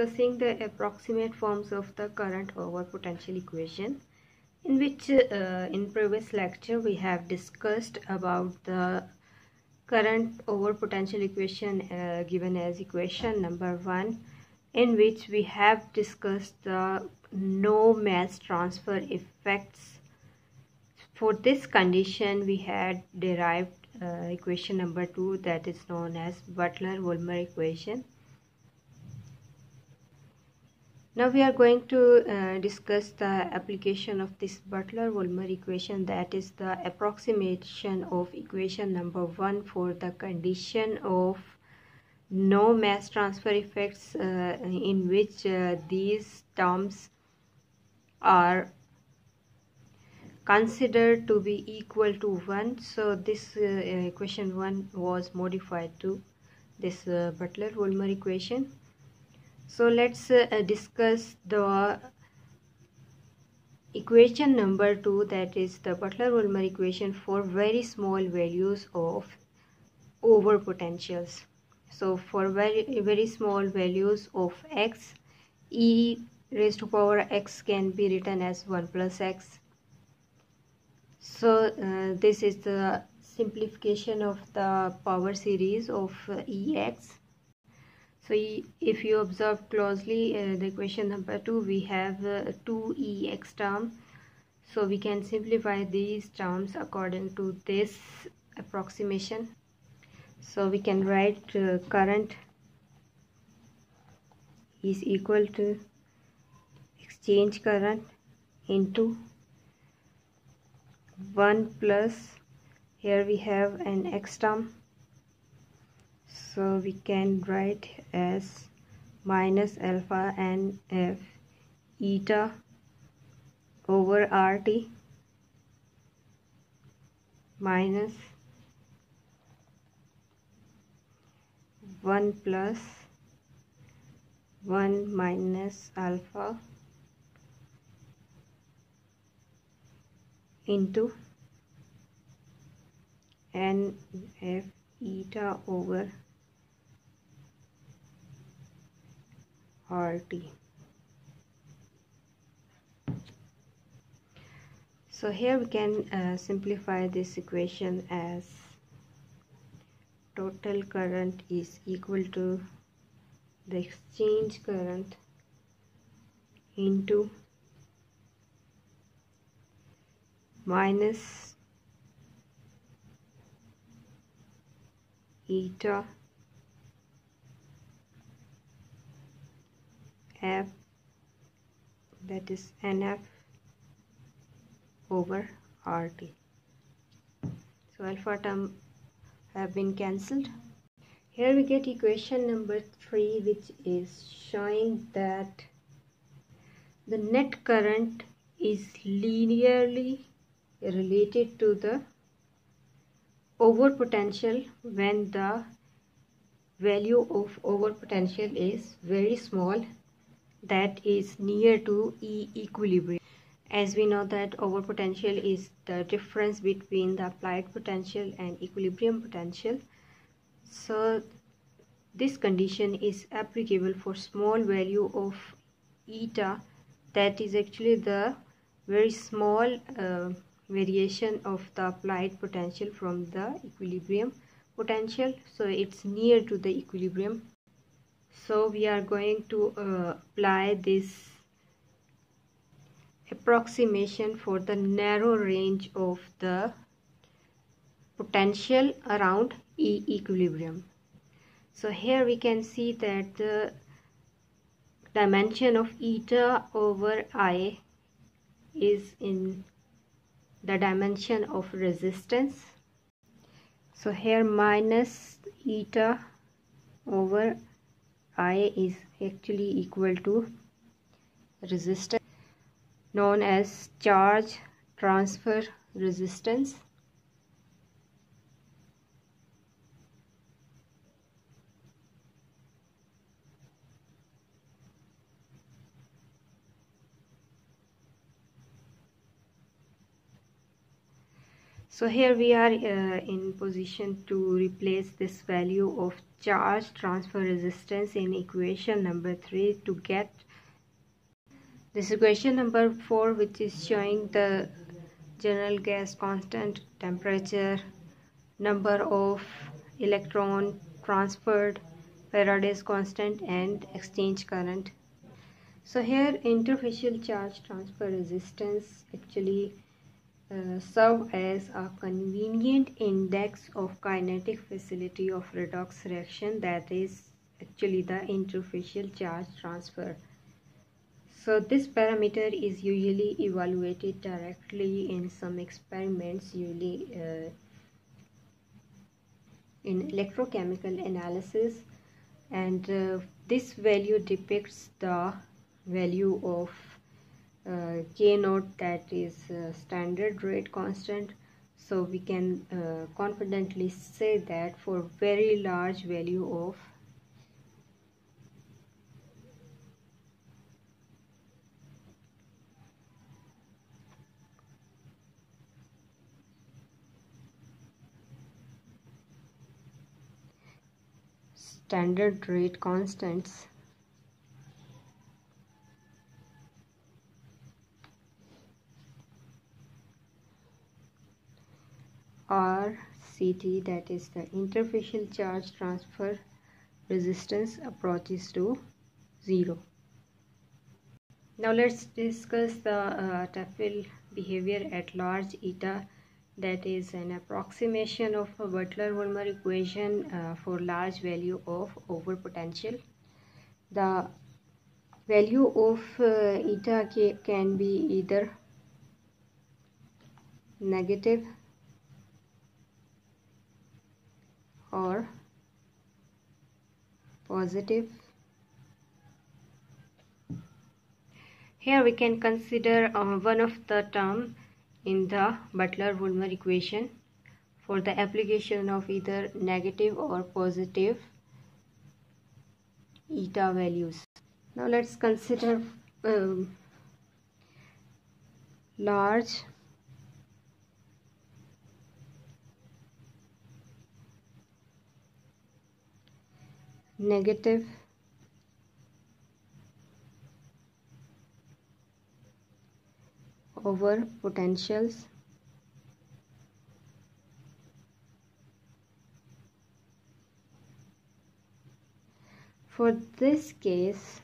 discussing the approximate forms of the current over potential equation in which uh, in previous lecture we have discussed about the current over potential equation uh, given as equation number one in which we have discussed the no mass transfer effects. For this condition we had derived uh, equation number two that is known as Butler-Volmer equation now we are going to uh, discuss the application of this Butler-Volmer equation. That is the approximation of equation number one for the condition of no mass transfer effects uh, in which uh, these terms are considered to be equal to 1 so this uh, equation 1 was modified to this uh, Butler-Volmer equation so let's uh, discuss the equation number 2 that is the Butler-Volmer equation for very small values of over potentials. So for very very small values of x e raised to power x can be written as 1 plus x. So uh, this is the simplification of the power series of uh, ex so if you observe closely uh, the question number 2 we have uh, 2 ex term. So we can simplify these terms according to this approximation. So we can write uh, current is equal to exchange current into 1 plus here we have an x term so we can write as minus alpha and f eta over rt minus 1 plus 1 minus alpha into n f eta over rt so here we can uh, simplify this equation as total current is equal to the exchange current into minus eta f that is nf over rt so alpha term have been cancelled. Here we get equation number 3 which is showing that the net current is linearly related to the over potential when the value of over potential is very small that is near to E equilibrium. As we know that over potential is the difference between the applied potential and equilibrium potential. So this condition is applicable for small value of eta that is actually the very small uh, variation of the applied potential from the equilibrium potential. So it's near to the equilibrium so we are going to uh, apply this approximation for the narrow range of the potential around E equilibrium. So here we can see that the dimension of eta over I is in the dimension of resistance. So here minus eta over i is actually equal to resistance known as charge transfer resistance. So here we are uh, in position to replace this value of charge transfer resistance in equation number 3 to get this equation number 4 which is showing the general gas constant temperature number of electron transferred Faraday's constant and exchange current. So here interfacial charge transfer resistance actually uh, serve as a convenient index of kinetic facility of redox reaction that is actually the interfacial charge transfer. So this parameter is usually evaluated directly in some experiments usually uh, in electrochemical analysis and uh, this value depicts the value of uh, k naught that is uh, standard rate constant. So we can uh, confidently say that for very large value of standard rate constants That is the interfacial charge transfer resistance approaches to zero. Now let's discuss the uh, behavior at large eta that is an approximation of a Butler-Volmer equation uh, for large value of overpotential. The value of uh, eta can be either negative or positive. Here we can consider uh, one of the term in the Butler-Volmer equation for the application of either negative or positive eta values. Now let's consider um, large negative. Over potentials. For this case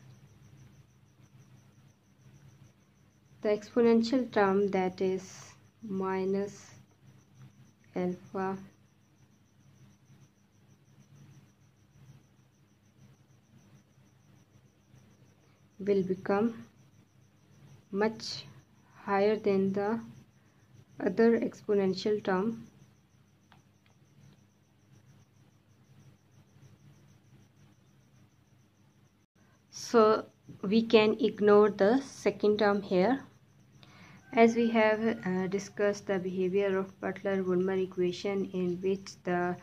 the exponential term that is minus alpha will become much higher than the other exponential term. So we can ignore the second term here. As we have uh, discussed the behavior of Butler-Volmer equation in which the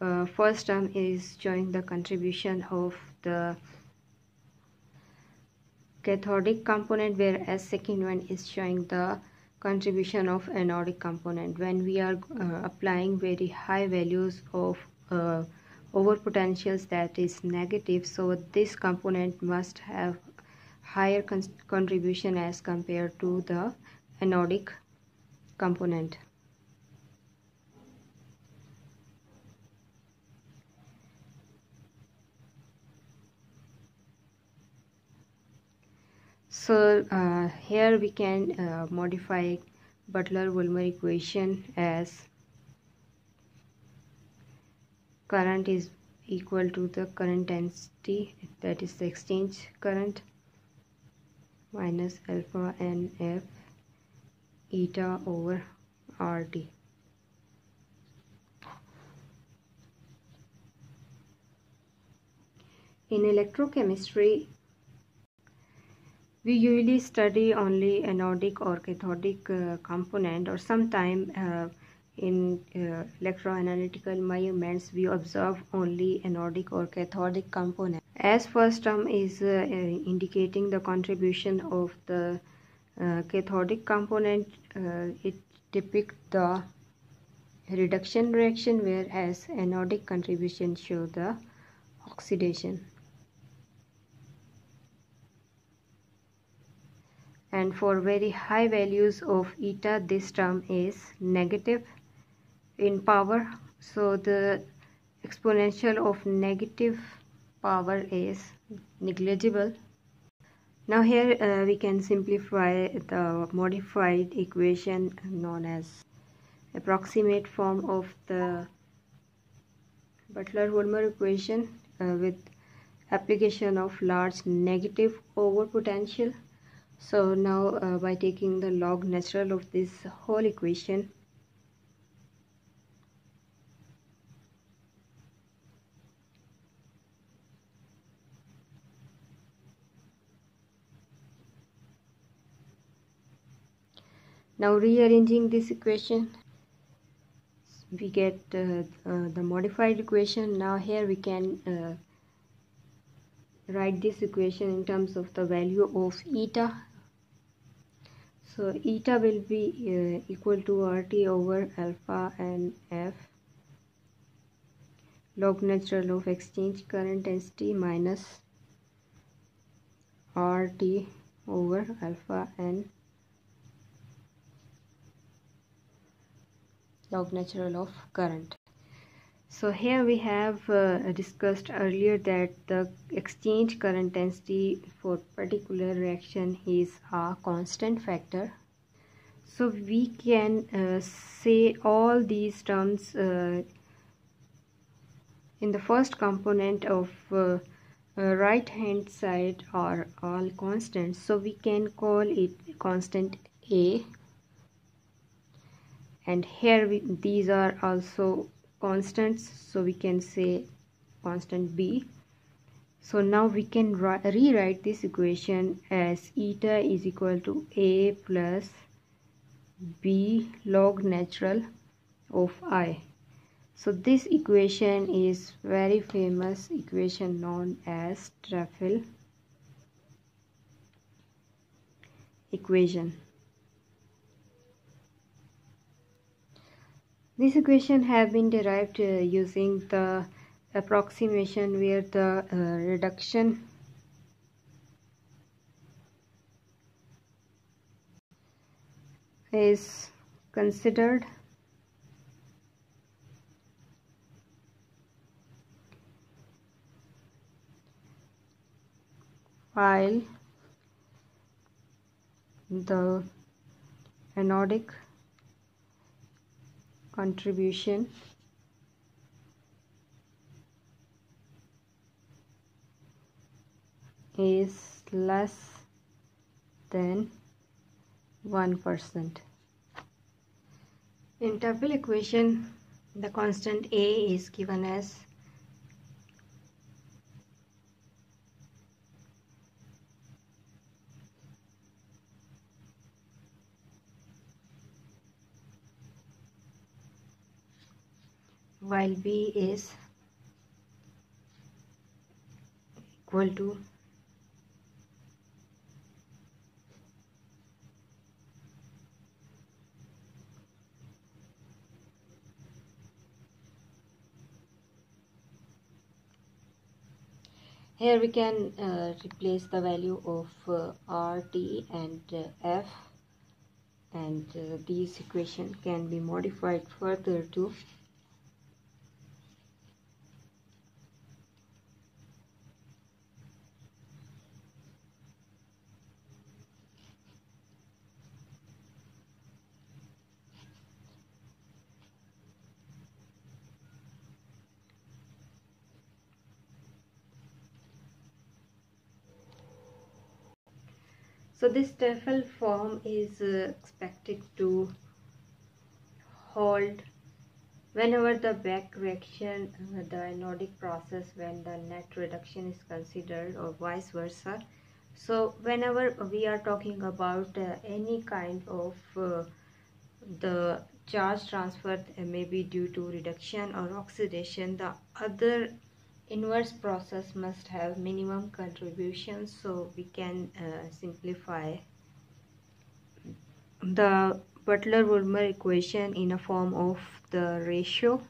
uh, first term is showing the contribution of the cathodic component whereas second one is showing the contribution of anodic component. When we are uh, applying very high values of uh, over potentials that is negative so this component must have higher con contribution as compared to the anodic component so uh, here we can uh, modify Butler-Volmer equation as current is equal to the current density that is the exchange current minus alpha n f eta over RT. In electrochemistry, we usually study only anodic or cathodic uh, component or sometime uh, in uh, electroanalytical measurements we observe only anodic or cathodic component. As first term is uh, uh, indicating the contribution of the uh, cathodic component it depicts the reduction reaction whereas anodic contribution show the oxidation and for very high values of eta this term is negative in power. So the exponential of negative power is negligible. Now here uh, we can simplify the modified equation known as approximate form of the Butler-Volmer equation uh, with application of large negative over potential so now uh, by taking the log natural of this whole equation now rearranging this equation we get uh, uh, the modified equation. Now here we can uh, write this equation in terms of the value of eta so eta will be uh, equal to RT over alpha and F log natural of exchange current density minus RT over alpha and log natural of current so here we have uh, discussed earlier that the exchange current density for particular reaction is a constant factor. So we can uh, say all these terms uh, in the first component of uh, uh, right hand side are all constants. So we can call it constant a. And here we, these are also constants so we can say constant b. So now we can rewrite this equation as eta is equal to a plus b log natural of i. So this equation is very famous equation known as Tafel equation This equation have been derived uh, using the approximation where the uh, reduction is considered. While the anodic contribution is less than 1%. In Tafel equation, the constant A is given as while b is equal to here we can uh, replace the value of uh, RT and uh, F. And uh, these equation can be modified further to so this Tafel form is uh, expected to hold whenever the back reaction uh, the anodic process when the net reduction is considered or vice versa. So whenever we are talking about uh, any kind of uh, the charge transfer may be due to reduction or oxidation the other inverse process must have minimum contribution so we can uh, simplify. The Butler-Volmer equation in a form of the ratio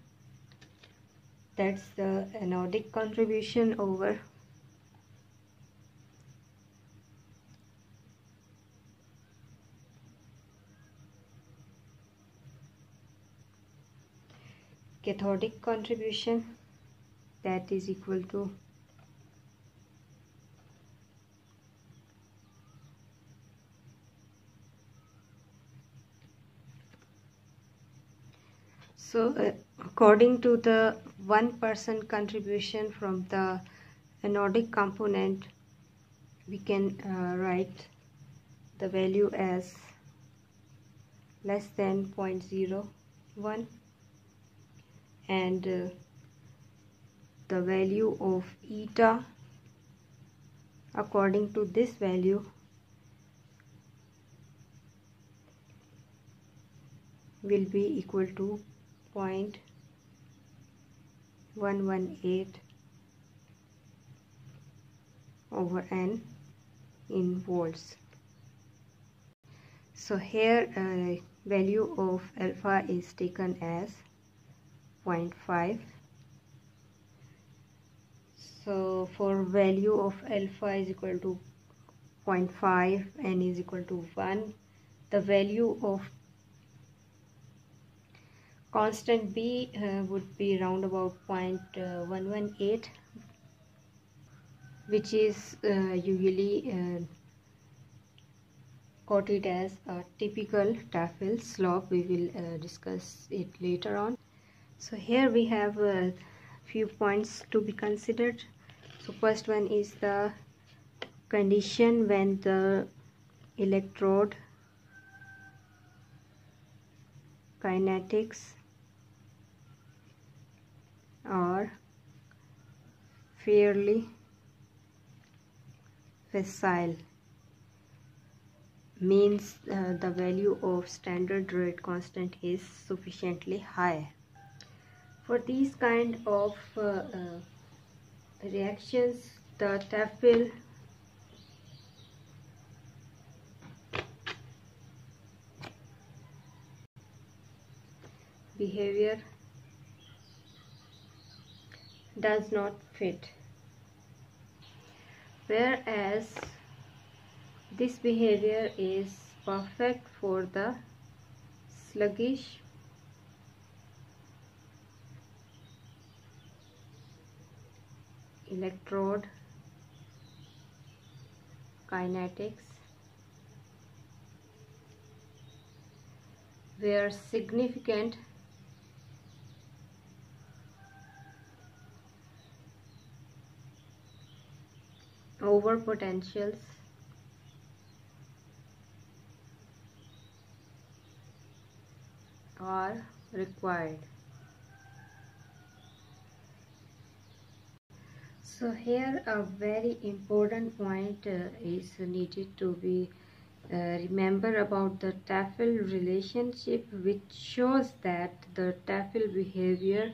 that's the anodic contribution over cathodic contribution that is equal to so uh, according to the one percent contribution from the anodic component we can uh, write the value as less than 0.01 and uh, the value of eta according to this value. Will be equal to 0.118 over n in volts. So here uh, value of alpha is taken as 0.5 so for value of alpha is equal to 0.5 n is equal to 1 the value of constant b uh, would be around about 0.118 which is uh, usually uh, quoted as a typical Tafel slope. We will uh, discuss it later on. So here we have a few points to be considered. So first one is the condition when the electrode kinetics are fairly facile means uh, the value of standard rate constant is sufficiently high for these kind of uh, uh, reactions the Tafel behavior does not fit. Whereas this behavior is perfect for the sluggish electrode kinetics where significant over potentials are required so here a very important point uh, is needed to be uh, remember about the Tafel relationship which shows that the Tafel behavior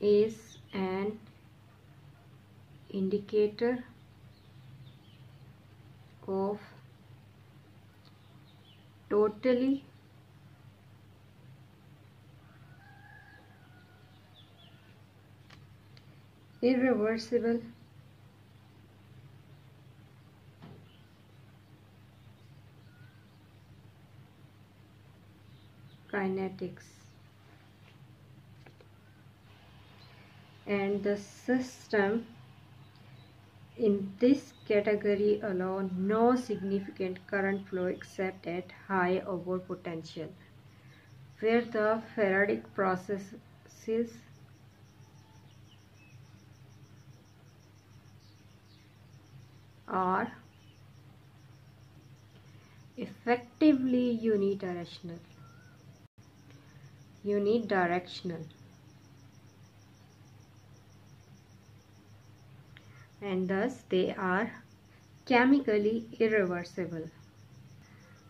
is an indicator of totally. Irreversible. Kinetics. And the system in this category allow no significant current flow except at high over potential, where the Faradic processes are effectively unidirectional. Unidirectional. And thus they are chemically irreversible.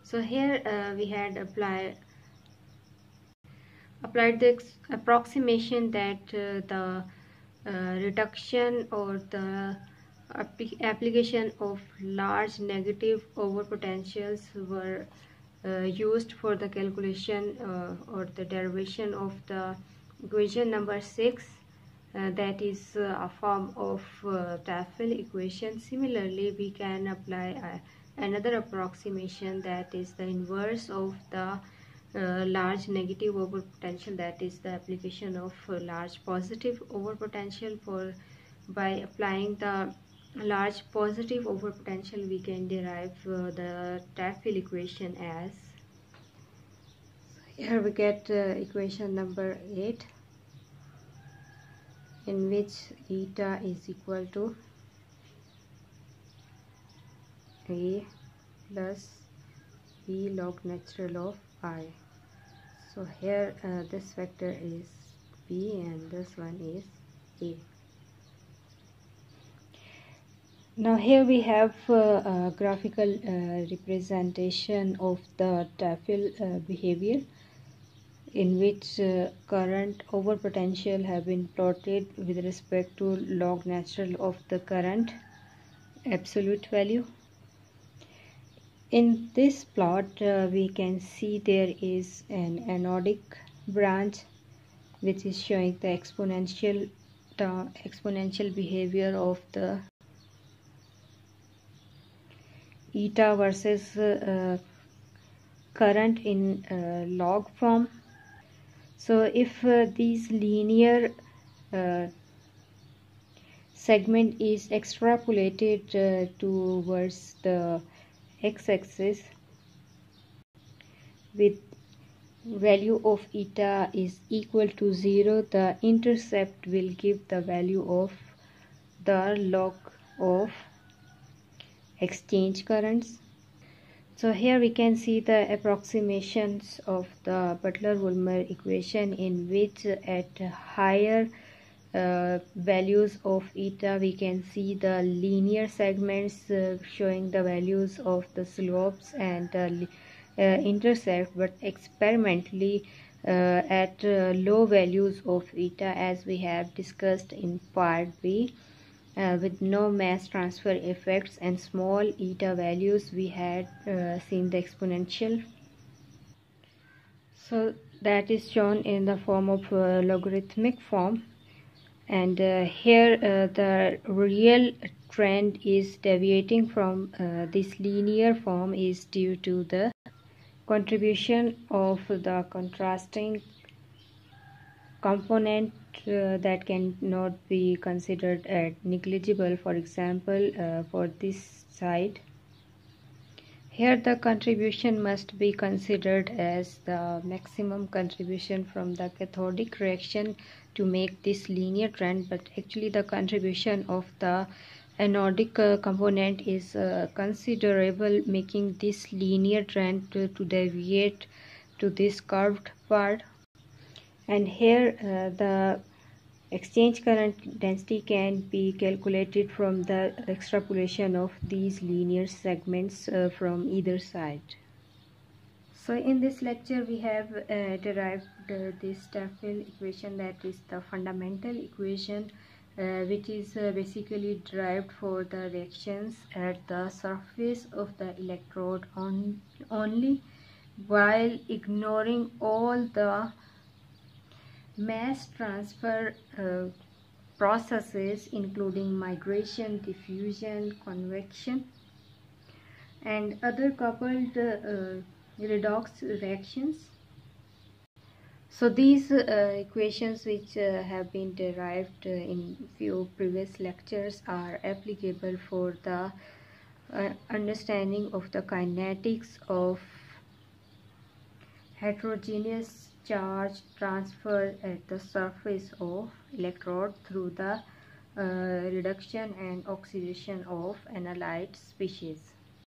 So here uh, we had applied applied the approximation that uh, the uh, reduction or the application of large negative overpotentials were uh, used for the calculation uh, or the derivation of the equation number 6 uh, that is uh, a form of uh, Tafel equation. Similarly, we can apply uh, another approximation that is the inverse of the uh, large negative overpotential that is the application of uh, large positive overpotential for by applying the large positive overpotential we can derive the Tafel equation as here we get equation number 8 in which eta is equal to a plus b log natural of i. So here uh, this vector is b and this one is a. Now here we have uh, a graphical uh, representation of the Tafel uh, behavior in which uh, current over potential have been plotted with respect to log natural of the current absolute value. In this plot uh, we can see there is an anodic branch which is showing the exponential the exponential behavior of the eta versus uh, current in uh, log form so if uh, these linear uh, segment is extrapolated uh, towards the x-axis with value of eta is equal to 0 the intercept will give the value of the log of exchange currents so here we can see the approximations of the Butler-Volmer equation in which at higher uh, values of eta we can see the linear segments uh, showing the values of the slopes and the uh, intercept but experimentally uh, at uh, low values of eta as we have discussed in part B uh, with no mass transfer effects and small eta values we had seen the exponential. So that is shown in the form of logarithmic form. And uh, here uh, the real trend is deviating from uh, this linear form is due to the contribution of the contrasting component uh, that cannot be considered as negligible. For example uh, for this side here the contribution must be considered as the maximum contribution from the cathodic reaction to make this linear trend. But actually the contribution of the anodic uh, component is uh, considerable making this linear trend to, to, deviate to this curved part. And here uh, the exchange current density can be calculated from the extrapolation of these linear segments uh, from either side. So in this lecture we have uh, derived uh, this Tafel equation that is the fundamental equation uh, which is uh, basically derived for the reactions at the surface of the electrode on only while ignoring all the mass transfer uh, processes including migration, diffusion, convection and other coupled uh, redox reactions. So these uh, equations which uh, have been derived uh, in few previous lectures are applicable for the uh, understanding of the kinetics of heterogeneous charge transferred at the surface of electrode through the uh, reduction and oxidation of analyte species.